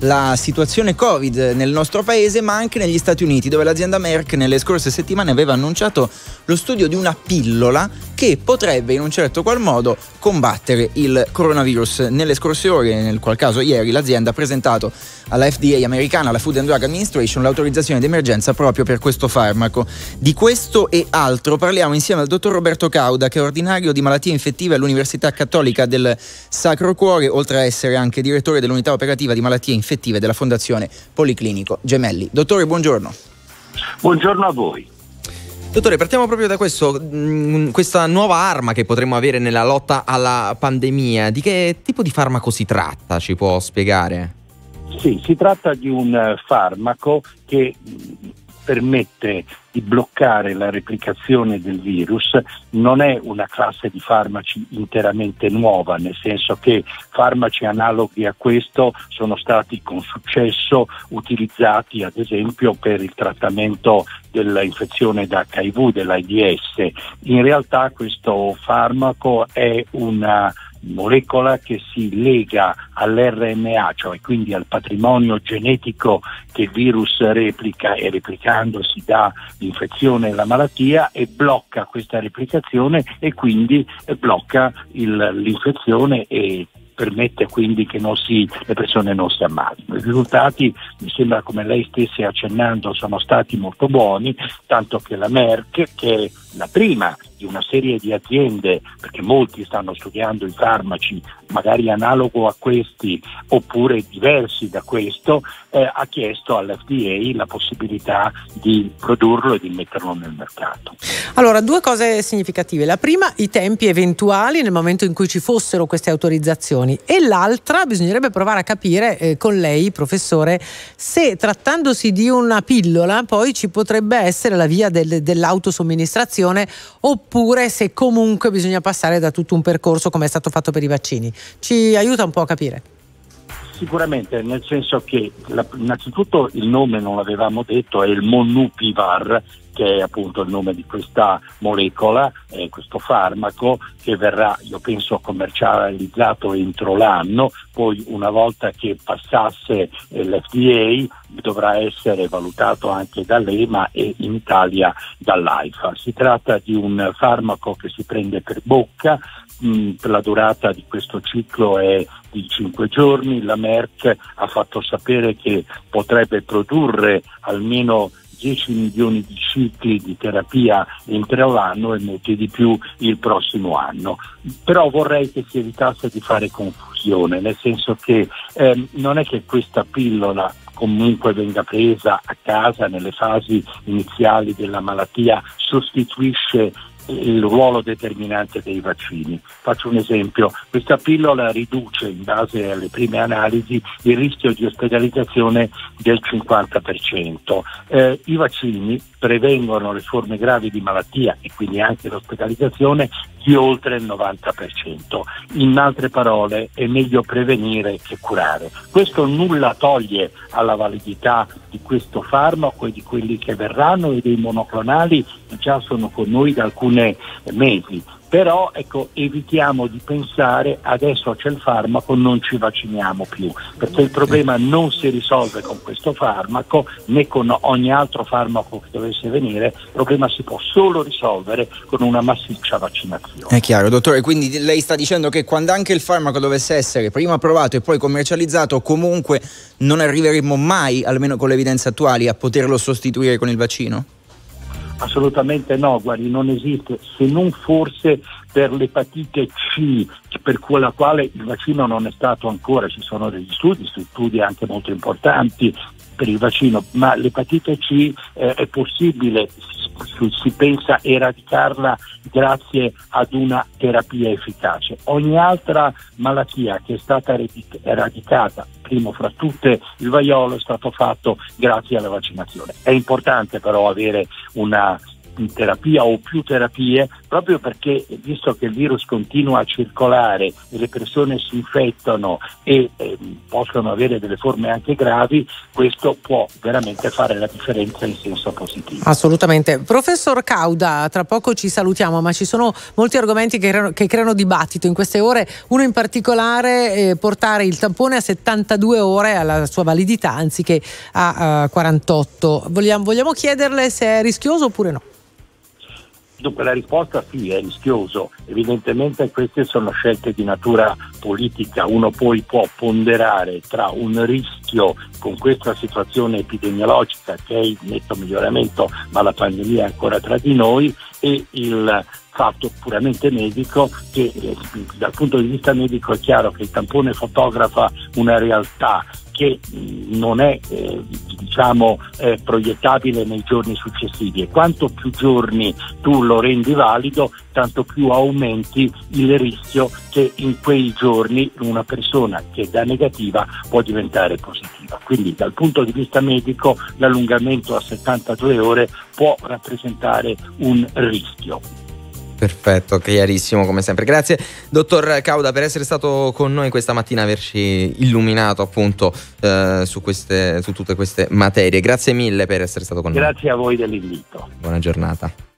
la situazione Covid nel nostro paese, ma anche negli Stati Uniti, dove l'azienda Merck nelle scorse settimane aveva annunciato lo studio di una pillola che potrebbe in un certo qual modo combattere il coronavirus. Nelle scorse ore, nel qual caso ieri, l'azienda ha presentato alla FDA americana, alla Food and Drug Administration, l'autorizzazione d'emergenza proprio per questo farmaco. Di questo e altro parliamo insieme al dottor Roberto Cauda, che è ordinario di malattie infettive all'Università Cattolica del Sacro Cuore, oltre a essere anche direttore dell'unità operativa di malattie infettive della Fondazione Policlinico Gemelli. Dottore, buongiorno. Buongiorno a voi. Dottore, partiamo proprio da questo, mm, questa nuova arma che potremmo avere nella lotta alla pandemia. Di che tipo di farmaco si tratta? Ci può spiegare? Sì, si tratta di un farmaco che permette di bloccare la replicazione del virus non è una classe di farmaci interamente nuova, nel senso che farmaci analoghi a questo sono stati con successo utilizzati ad esempio per il trattamento dell'infezione da HIV, dell'AIDS. In realtà questo farmaco è una molecola che si lega all'RNA, cioè quindi al patrimonio genetico che il virus replica e replicandosi dà l'infezione e la malattia e blocca questa replicazione e quindi blocca il, l'infezione e permette quindi che si, le persone non si ammalino. I risultati, mi sembra come lei stesse accennando, sono stati molto buoni, tanto che la Merck, che è la prima di una serie di aziende, perché molti stanno studiando i farmaci, magari analogo a questi oppure diversi da questo, eh, ha chiesto all'FDA la possibilità di produrlo e di metterlo nel mercato. Allora, due cose significative. La prima, i tempi eventuali nel momento in cui ci fossero queste autorizzazioni e l'altra, bisognerebbe provare a capire eh, con lei, professore, se trattandosi di una pillola poi ci potrebbe essere la via del, dell'autosomministrazione oppure oppure se comunque bisogna passare da tutto un percorso come è stato fatto per i vaccini. Ci aiuta un po' a capire. Sicuramente, nel senso che la, innanzitutto il nome non l'avevamo detto, è il Monupivar, che è appunto il nome di questa molecola, eh, questo farmaco che verrà, io penso, commercializzato entro l'anno, poi una volta che passasse eh, l'FDA dovrà essere valutato anche dall'EMA e in Italia dall'AIFA. Si tratta di un farmaco che si prende per bocca, mh, la durata di questo ciclo è di 5 giorni, la Merck ha fatto sapere che potrebbe produrre almeno 10 milioni di cicli di terapia entro l'anno e molti di più il prossimo anno. Però vorrei che si evitasse di fare confusione, nel senso che eh, non è che questa pillola comunque venga presa a casa nelle fasi iniziali della malattia sostituisce il ruolo determinante dei vaccini. Faccio un esempio, questa pillola riduce in base alle prime analisi il rischio di ospedalizzazione del 50%. Eh, I vaccini prevengono le forme gravi di malattia e quindi anche l'ospedalizzazione di oltre il 90%. In altre parole è meglio prevenire che curare. Questo nulla toglie alla validità di questo farmaco e di quelli che verranno e dei monoclonali che già sono con noi da alcuni mesi però ecco, evitiamo di pensare adesso c'è il farmaco, non ci vacciniamo più, perché il problema non si risolve con questo farmaco né con ogni altro farmaco che dovesse venire, il problema si può solo risolvere con una massiccia vaccinazione. È chiaro, dottore, quindi lei sta dicendo che quando anche il farmaco dovesse essere prima approvato e poi commercializzato, comunque non arriveremo mai, almeno con le evidenze attuali, a poterlo sostituire con il vaccino? Assolutamente no, guardi, non esiste, se non forse per l'epatite C, per la quale il vaccino non è stato ancora, ci sono degli studi, studi anche molto importanti per il vaccino, ma l'epatite C eh, è possibile, si, si pensa eradicarla grazie ad una terapia efficace. Ogni altra malattia che è stata eradicata primo fra tutte il vaiolo è stato fatto grazie alla vaccinazione. È importante però avere una terapia o più terapie proprio perché visto che il virus continua a circolare e le persone si infettano e eh, possono avere delle forme anche gravi, questo può veramente fare la differenza in senso positivo. Assolutamente. Professor Cauda, tra poco ci salutiamo, ma ci sono molti argomenti che creano, che creano dibattito in queste ore, uno in particolare eh, portare il tampone a 72 ore alla sua validità anziché a uh, 48. Vogliamo, vogliamo chiederle se è rischioso oppure no? Dunque la risposta sì, è rischioso. Evidentemente queste sono scelte di natura politica. Uno poi può ponderare tra un rischio con questa situazione epidemiologica che è in netto miglioramento, ma la pandemia è ancora tra di noi, e il fatto puramente medico che eh, dal punto di vista medico è chiaro che il tampone fotografa una realtà che non è eh, diciamo, eh, proiettabile nei giorni successivi e quanto più giorni tu lo rendi valido tanto più aumenti il rischio che in quei giorni una persona che da negativa può diventare positiva. Quindi dal punto di vista medico l'allungamento a 72 ore può rappresentare un rischio. Perfetto, chiarissimo come sempre. Grazie dottor Cauda per essere stato con noi questa mattina, averci illuminato appunto eh, su, queste, su tutte queste materie. Grazie mille per essere stato con Grazie noi. Grazie a voi dell'invito. Buona giornata.